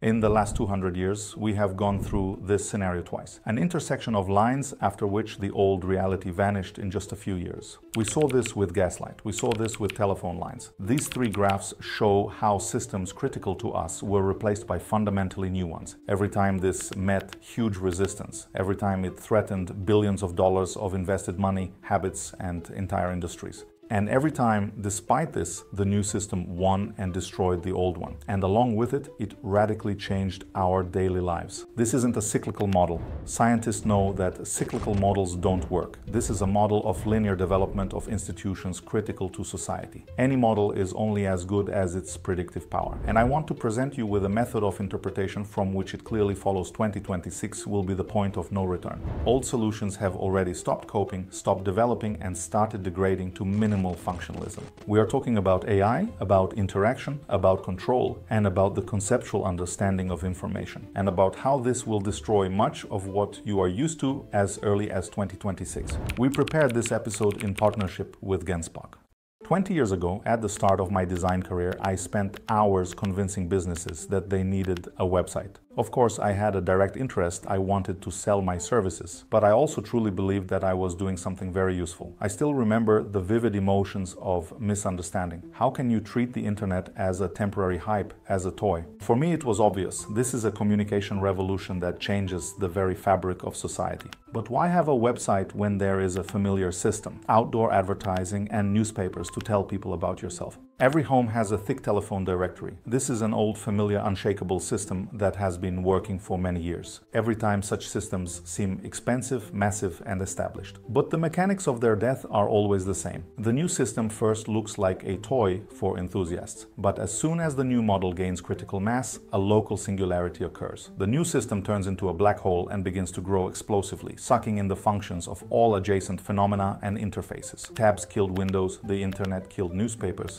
In the last 200 years, we have gone through this scenario twice. An intersection of lines after which the old reality vanished in just a few years. We saw this with gaslight. We saw this with telephone lines. These three graphs show how systems critical to us were replaced by fundamentally new ones. Every time this met huge resistance, every time it threatened billions of dollars of invested money, habits, and entire industries. And every time, despite this, the new system won and destroyed the old one. And along with it, it radically changed our daily lives. This isn't a cyclical model. Scientists know that cyclical models don't work. This is a model of linear development of institutions critical to society. Any model is only as good as its predictive power. And I want to present you with a method of interpretation from which it clearly follows 2026 will be the point of no return. Old solutions have already stopped coping, stopped developing, and started degrading to minimum minimal functionalism. We are talking about AI, about interaction, about control, and about the conceptual understanding of information, and about how this will destroy much of what you are used to as early as 2026. We prepared this episode in partnership with Genspark. 20 years ago, at the start of my design career, I spent hours convincing businesses that they needed a website. Of course, I had a direct interest. I wanted to sell my services, but I also truly believed that I was doing something very useful. I still remember the vivid emotions of misunderstanding. How can you treat the internet as a temporary hype, as a toy? For me, it was obvious. This is a communication revolution that changes the very fabric of society. But why have a website when there is a familiar system, outdoor advertising, and newspapers to tell people about yourself? Every home has a thick telephone directory. This is an old, familiar, unshakable system that has been working for many years. Every time such systems seem expensive, massive, and established. But the mechanics of their death are always the same. The new system first looks like a toy for enthusiasts, but as soon as the new model gains critical mass, a local singularity occurs. The new system turns into a black hole and begins to grow explosively, sucking in the functions of all adjacent phenomena and interfaces. Tabs killed Windows, the internet killed newspapers,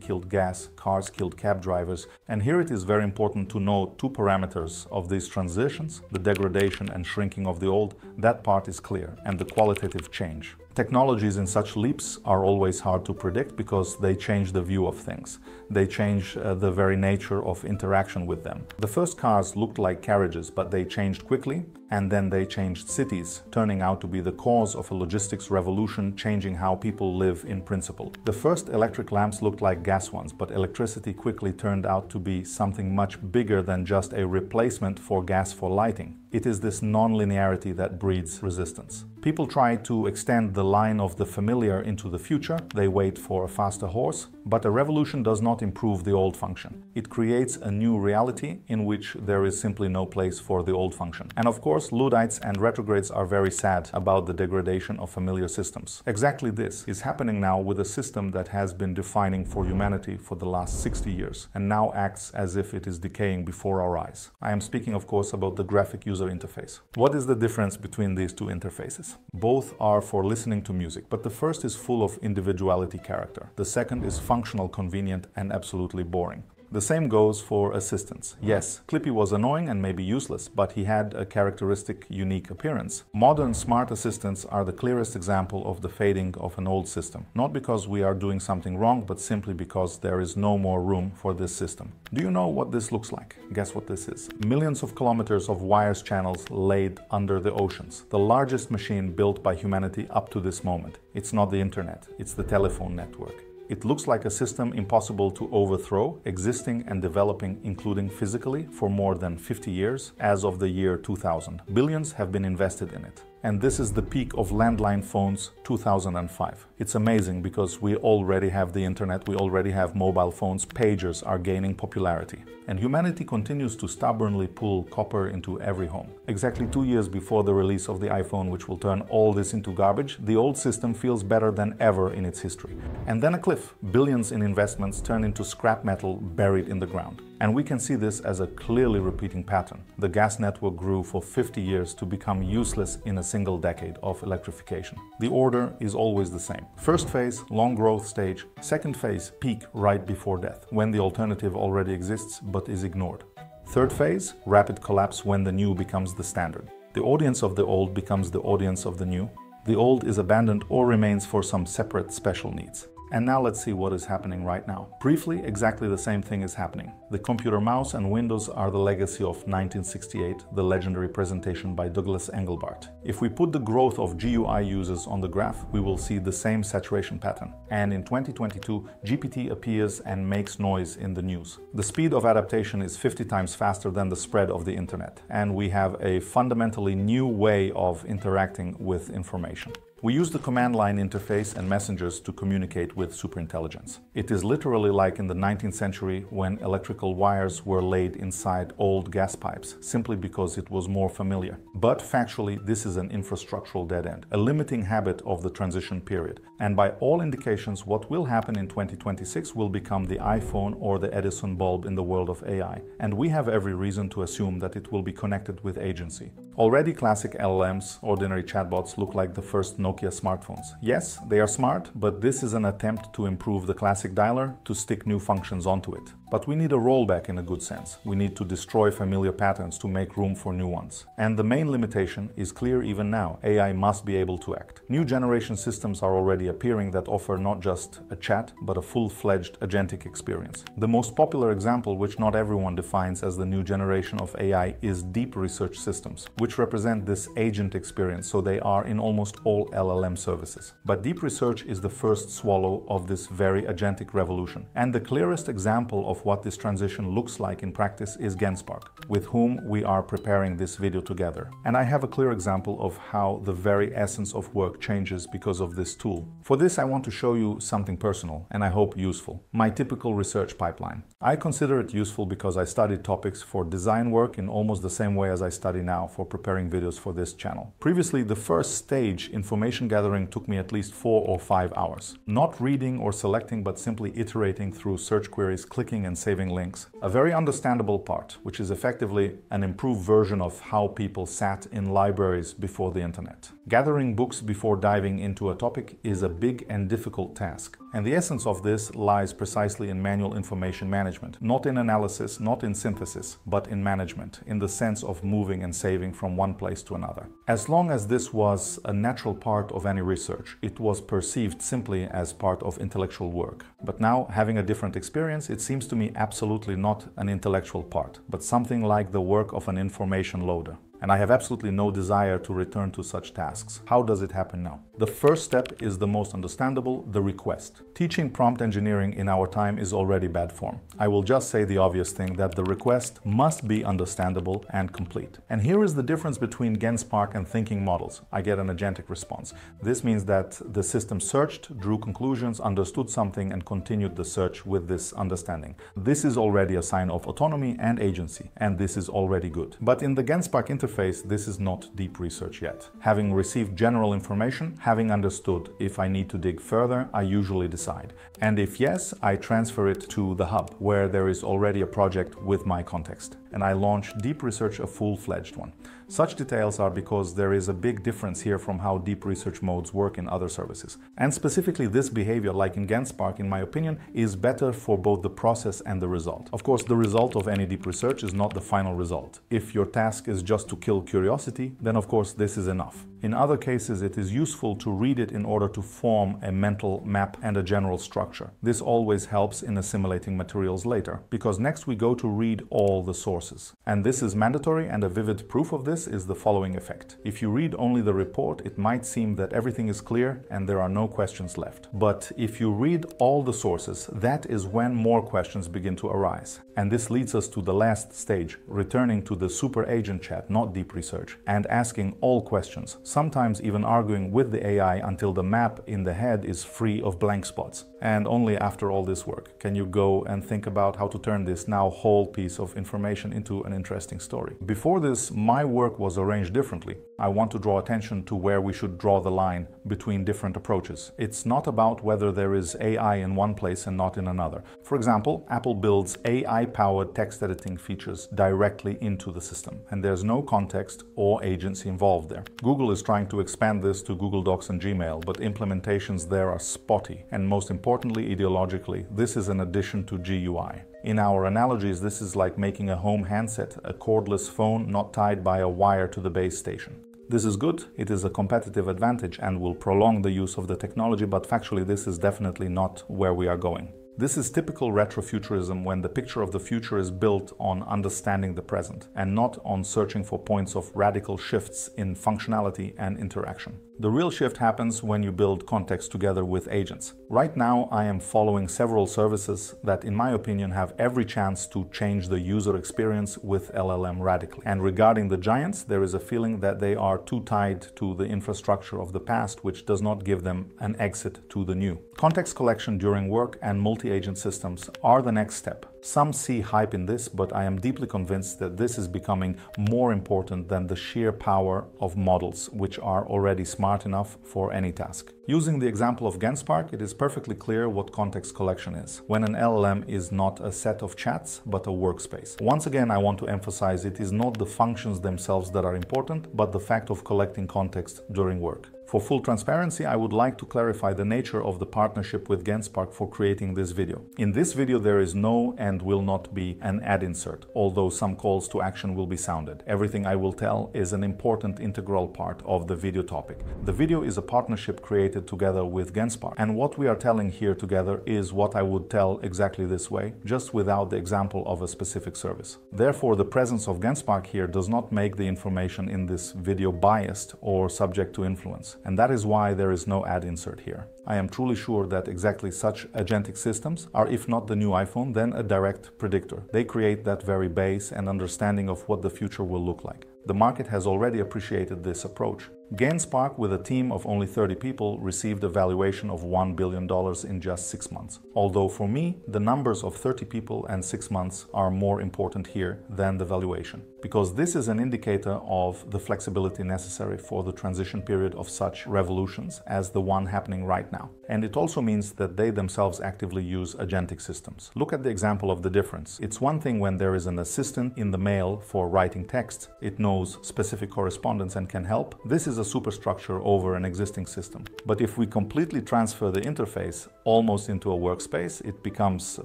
killed gas, cars killed cab drivers, and here it is very important to know two parameters of these transitions, the degradation and shrinking of the old, that part is clear, and the qualitative change. Technologies in such leaps are always hard to predict because they change the view of things. They change uh, the very nature of interaction with them. The first cars looked like carriages, but they changed quickly and then they changed cities, turning out to be the cause of a logistics revolution changing how people live in principle. The first electric lamps looked like gas ones, but electricity quickly turned out to be something much bigger than just a replacement for gas for lighting. It is this non-linearity that breeds resistance. People try to extend the line of the familiar into the future. They wait for a faster horse, but a revolution does not improve the old function. It creates a new reality in which there is simply no place for the old function. And of course, Luddites and retrogrades are very sad about the degradation of familiar systems. Exactly this is happening now with a system that has been defining for humanity for the last 60 years and now acts as if it is decaying before our eyes. I am speaking, of course, about the graphic user interface. What is the difference between these two interfaces? Both are for listening to music, but the first is full of individuality character. The second is functional, convenient, and absolutely boring. The same goes for assistants. Mm-hmm. Yes, Clippy was annoying and maybe useless, but he had a characteristic, unique appearance. Modern smart assistants are the clearest example of the fading of an old system. Not because we are doing something wrong, but simply because there is no more room for this system. Do you know what this looks like? Guess what this is? Millions of kilometers of wires channels laid under the oceans. The largest machine built by humanity up to this moment. It's not the internet, it's the telephone network. It looks like a system impossible to overthrow, existing and developing, including physically, for more than 50 years, as of the year 2000. Billions have been invested in it and this is the peak of landline phones 2005. It's amazing because we already have the internet, we already have mobile phones, pagers are gaining popularity. And humanity continues to stubbornly pull copper into every home. Exactly two years before the release of the iPhone, which will turn all this into garbage, the old system feels better than ever in its history. And then a cliff. Billions in investments turn into scrap metal buried in the ground. And we can see this as a clearly repeating pattern. The gas network grew for 50 years to become useless in a single decade of electrification. The order is always the same. First phase, long growth stage. Second phase, peak right before death, when the alternative already exists but is ignored. Third phase, rapid collapse when the new becomes the standard. The audience of the old becomes the audience of the new. The old is abandoned or remains for some separate special needs. And now let's see what is happening right now. Briefly, exactly the same thing is happening. The computer mouse and Windows are the legacy of 1968, the legendary presentation by Douglas Engelbart. If we put the growth of GUI users on the graph, we will see the same saturation pattern. And in 2022, GPT appears and makes noise in the news. The speed of adaptation is 50 times faster than the spread of the internet, and we have a fundamentally new way of interacting with information. We use the command line interface and messengers to communicate with superintelligence. It is literally like in the 19th century when electrical wires were laid inside old gas pipes, simply because it was more familiar. But factually, this is an infrastructural dead end, a limiting habit of the transition period. And by all indications, what will happen in 2026 will become the iPhone or the Edison bulb in the world of AI. And we have every reason to assume that it will be connected with agency. Already classic LLMs, ordinary chatbots, look like the first Nokia smartphones. Yes, they are smart, but this is an attempt to improve the classic dialer to stick new functions onto it. But we need a rollback in a good sense. We need to destroy familiar patterns to make room for new ones. And the main limitation is clear even now. AI must be able to act. New generation systems are already appearing that offer not just a chat, but a full-fledged agentic experience. The most popular example, which not everyone defines as the new generation of AI, is deep research systems, which represent this agent experience, so they are in almost all LLM services. But deep research is the first swallow of this very agentic revolution. And the clearest example of of what this transition looks like in practice is Genspark, with whom we are preparing this video together. And I have a clear example of how the very essence of work changes because of this tool. For this, I want to show you something personal and I hope useful. My typical research pipeline. I consider it useful because I studied topics for design work in almost the same way as I study now for preparing videos for this channel. Previously, the first stage, information gathering, took me at least four or five hours. Not reading or selecting, but simply iterating through search queries, clicking and saving links. A very understandable part, which is effectively an improved version of how people sat in libraries before the internet. Gathering books before diving into a topic is a big and difficult task. And the essence of this lies precisely in manual information management, not in analysis, not in synthesis, but in management, in the sense of moving and saving from one place to another. As long as this was a natural part of any research, it was perceived simply as part of intellectual work. But now, having a different experience, it seems me absolutely not an intellectual part, but something like the work of an information loader and I have absolutely no desire to return to such tasks. How does it happen now? The first step is the most understandable, the request. Teaching prompt engineering in our time is already bad form. I will just say the obvious thing that the request must be understandable and complete. And here is the difference between Genspark and thinking models. I get an agentic response. This means that the system searched, drew conclusions, understood something and continued the search with this understanding. This is already a sign of autonomy and agency, and this is already good. But in the Genspark interface, this is not deep research yet. Having received general information, having understood if I need to dig further, I usually decide. And if yes, I transfer it to the hub, where there is already a project with my context. And I launch deep research, a full-fledged one. Such details are because there is a big difference here from how deep research modes work in other services. And specifically this behavior, like in Genspark, in my opinion, is better for both the process and the result. Of course, the result of any deep research is not the final result. If your task is just to kill curiosity, then of course this is enough. In other cases, it is useful to read it in order to form a mental map and a general structure. This always helps in assimilating materials later, because next we go to read all the sources. And this is mandatory and a vivid proof of this is the following effect. If you read only the report, it might seem that everything is clear and there are no questions left. But if you read all the sources, that is when more questions begin to arise. And this leads us to the last stage, returning to the super agent chat, not deep research, and asking all questions sometimes even arguing with the AI until the map in the head is free of blank spots. And only after all this work can you go and think about how to turn this now whole piece of information into an interesting story. Before this, my work was arranged differently. I want to draw attention to where we should draw the line between different approaches. It's not about whether there is AI in one place and not in another. For example, Apple builds AI-powered text editing features directly into the system, and there's no context or agency involved there. Google is trying to expand this to Google Docs and Gmail, but implementations there are spotty, and most importantly, ideologically, this is an addition to GUI. In our analogies, this is like making a home handset, a cordless phone not tied by a wire to the base station. This is good, it is a competitive advantage and will prolong the use of the technology, but factually, this is definitely not where we are going. This is typical retrofuturism when the picture of the future is built on understanding the present and not on searching for points of radical shifts in functionality and interaction. The real shift happens when you build context together with agents. Right now, I am following several services that, in my opinion, have every chance to change the user experience with LLM radically. And regarding the giants, there is a feeling that they are too tied to the infrastructure of the past, which does not give them an exit to the new. Context collection during work and multi agent systems are the next step. Some see hype in this, but I am deeply convinced that this is becoming more important than the sheer power of models, which are already smart enough for any task. Using the example of Genspark, it is perfectly clear what context collection is, when an LLM is not a set of chats, but a workspace. Once again, I want to emphasize it is not the functions themselves that are important, but the fact of collecting context during work. For full transparency, I would like to clarify the nature of the partnership with Genspark for creating this video. In this video, there is no and will not be an ad insert, although some calls to action will be sounded. Everything I will tell is an important integral part of the video topic. The video is a partnership created together with Genspark, and what we are telling here together is what I would tell exactly this way, just without the example of a specific service. Therefore, the presence of Genspark here does not make the information in this video biased or subject to influence and that is why there is no ad insert here. I am truly sure that exactly such agentic systems are, if not the new iPhone, then a direct predictor. They create that very base and understanding of what the future will look like. The market has already appreciated this approach. Genspark, with a team of only 30 people, received a valuation of $1 billion in just six months. Although for me, the numbers of 30 people and six months are more important here than the valuation, because this is an indicator of the flexibility necessary for the transition period of such revolutions as the one happening right now. And it also means that they themselves actively use agentic systems. Look at the example of the difference. It's one thing when there is an assistant in the mail for writing text, it knows specific correspondence and can help. This is a superstructure over an existing system. But if we completely transfer the interface almost into a workspace, it becomes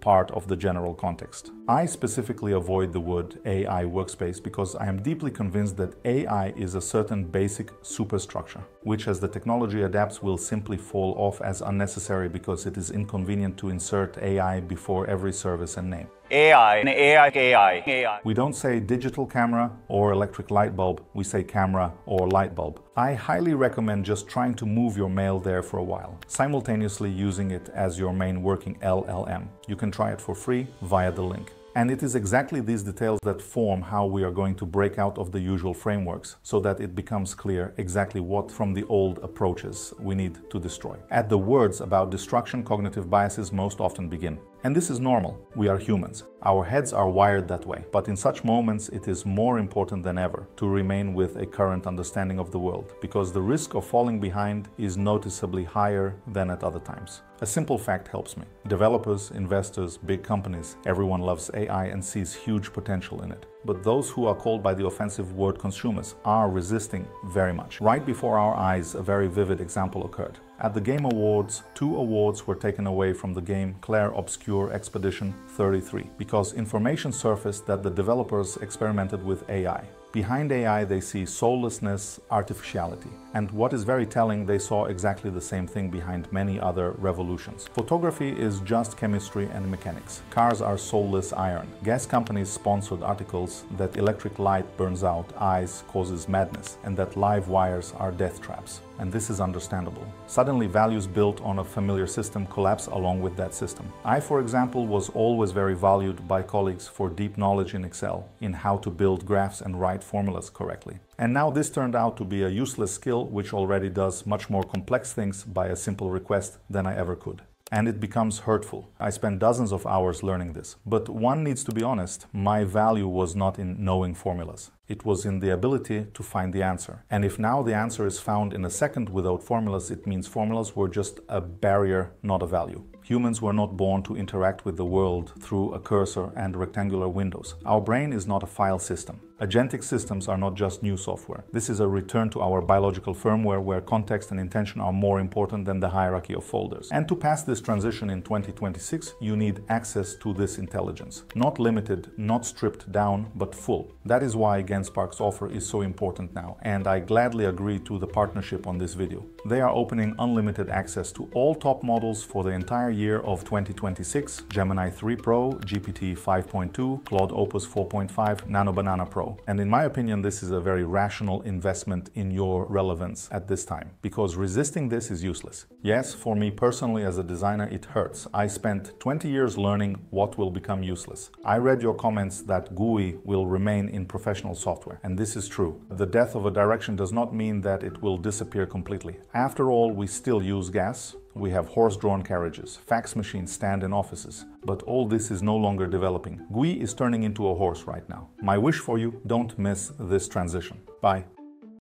part of the general context. I specifically avoid the word AI workspace because I am deeply convinced that AI is a certain basic superstructure, which as the technology adapts will simply fall off as unnecessary because it is inconvenient to insert AI before every service and name. AI, AI, AI, AI. We don't say digital camera or electric light bulb, we say camera or light bulb. I highly recommend just trying to move your mail there for a while, simultaneously using it as your main working LLM. You can try it for free via the link. And it is exactly these details that form how we are going to break out of the usual frameworks so that it becomes clear exactly what from the old approaches we need to destroy. At the words about destruction, cognitive biases most often begin. And this is normal. We are humans. Our heads are wired that way. But in such moments, it is more important than ever to remain with a current understanding of the world, because the risk of falling behind is noticeably higher than at other times. A simple fact helps me. Developers, investors, big companies, everyone loves AI and sees huge potential in it. But those who are called by the offensive word consumers are resisting very much. Right before our eyes, a very vivid example occurred. At the Game Awards, two awards were taken away from the game Clair Obscur Expedition 33 because information surfaced that the developers experimented with AI. Behind AI, they see soullessness, artificiality. And what is very telling, they saw exactly the same thing behind many other revolutions. Photography is just chemistry and mechanics. Cars are soulless iron. Gas companies sponsored articles that electric light burns out eyes, causes madness, and that live wires are death traps and this is understandable. Suddenly, values built on a familiar system collapse along with that system. I, for example, was always very valued by colleagues for deep knowledge in Excel, in how to build graphs and write formulas correctly. And now this turned out to be a useless skill which already does much more complex things by a simple request than I ever could and it becomes hurtful. I spent dozens of hours learning this. But one needs to be honest, my value was not in knowing formulas. It was in the ability to find the answer. And if now the answer is found in a second without formulas, it means formulas were just a barrier, not a value. Humans were not born to interact with the world through a cursor and rectangular windows. Our brain is not a file system. Agentic systems are not just new software. This is a return to our biological firmware where context and intention are more important than the hierarchy of folders. And to pass this transition in 2026, you need access to this intelligence. Not limited, not stripped down, but full. That is why, Genspark's offer is so important now, and I gladly agree to the partnership on this video. They are opening unlimited access to all top models for the entire year of 2026, Gemini 3 Pro, GPT 5.2, Claude Opus 4.5, Nano Banana Pro. And in my opinion, this is a very rational investment in your relevance at this time, because resisting this is useless. Yes, for me personally as a designer, it hurts. I spent 20 years learning what will become useless. I read your comments that GUI will remain in professional software, and this is true. The death of a direction does not mean that it will disappear completely. After all, we still use gas, we have horse-drawn carriages, fax machines stand in offices, but all this is no longer developing. GUI is turning into a horse right now. My wish for you, don't miss this transition. Bye.